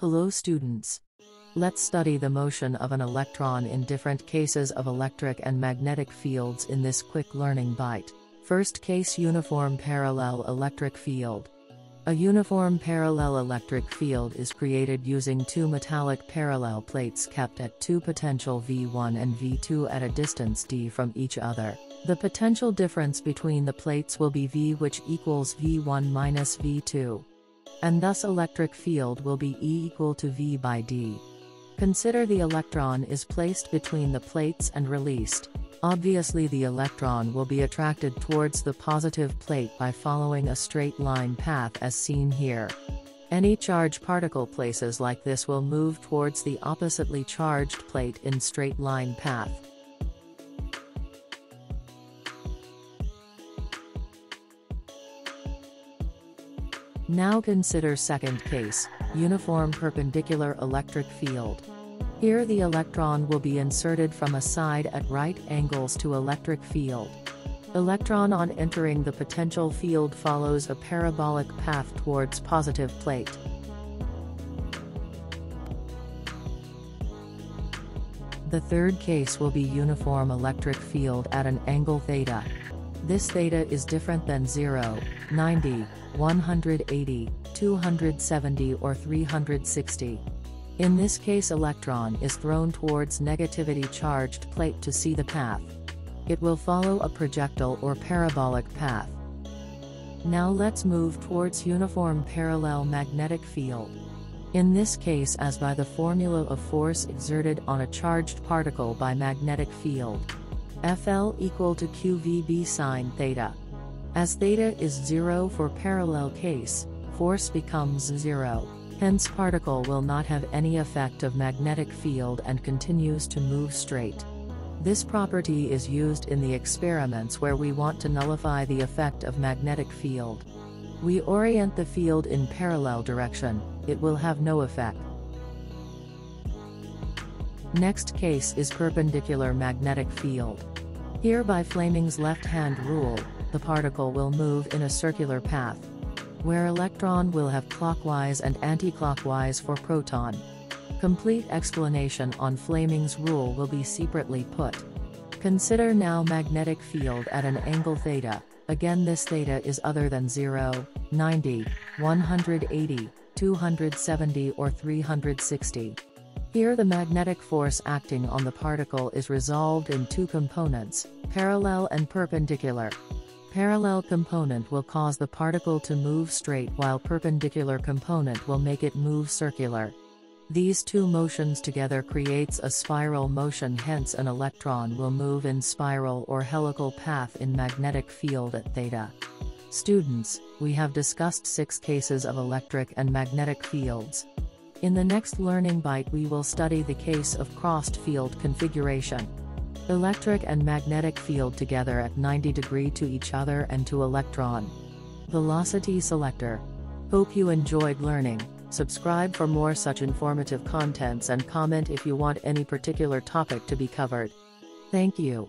Hello students. Let's study the motion of an electron in different cases of electric and magnetic fields in this quick learning bite. First case uniform parallel electric field. A uniform parallel electric field is created using two metallic parallel plates kept at two potential V1 and V2 at a distance d from each other. The potential difference between the plates will be V which equals V1 minus V2 and thus electric field will be E equal to V by D. Consider the electron is placed between the plates and released. Obviously the electron will be attracted towards the positive plate by following a straight line path as seen here. Any charge particle places like this will move towards the oppositely charged plate in straight line path. Now consider second case, uniform perpendicular electric field. Here the electron will be inserted from a side at right angles to electric field. Electron on entering the potential field follows a parabolic path towards positive plate. The third case will be uniform electric field at an angle theta. This theta is different than 0, 90, 180, 270 or 360. In this case electron is thrown towards negativity charged plate to see the path. It will follow a projectile or parabolic path. Now let's move towards uniform parallel magnetic field. In this case as by the formula of force exerted on a charged particle by magnetic field. FL equal to QVB sine theta. As theta is zero for parallel case, force becomes zero. Hence particle will not have any effect of magnetic field and continues to move straight. This property is used in the experiments where we want to nullify the effect of magnetic field. We orient the field in parallel direction, it will have no effect. Next case is perpendicular magnetic field. Here by Fleming's left-hand rule, the particle will move in a circular path, where electron will have clockwise and anticlockwise for proton. Complete explanation on Fleming's rule will be separately put. Consider now magnetic field at an angle theta, again this theta is other than 0, 90, 180, 270 or 360. Here the magnetic force acting on the particle is resolved in two components, parallel and perpendicular. Parallel component will cause the particle to move straight while perpendicular component will make it move circular. These two motions together creates a spiral motion hence an electron will move in spiral or helical path in magnetic field at theta. Students, we have discussed six cases of electric and magnetic fields. In the next learning bite we will study the case of crossed field configuration electric and magnetic field together at 90 degree to each other and to electron. Velocity selector. Hope you enjoyed learning. Subscribe for more such informative contents and comment if you want any particular topic to be covered. Thank you.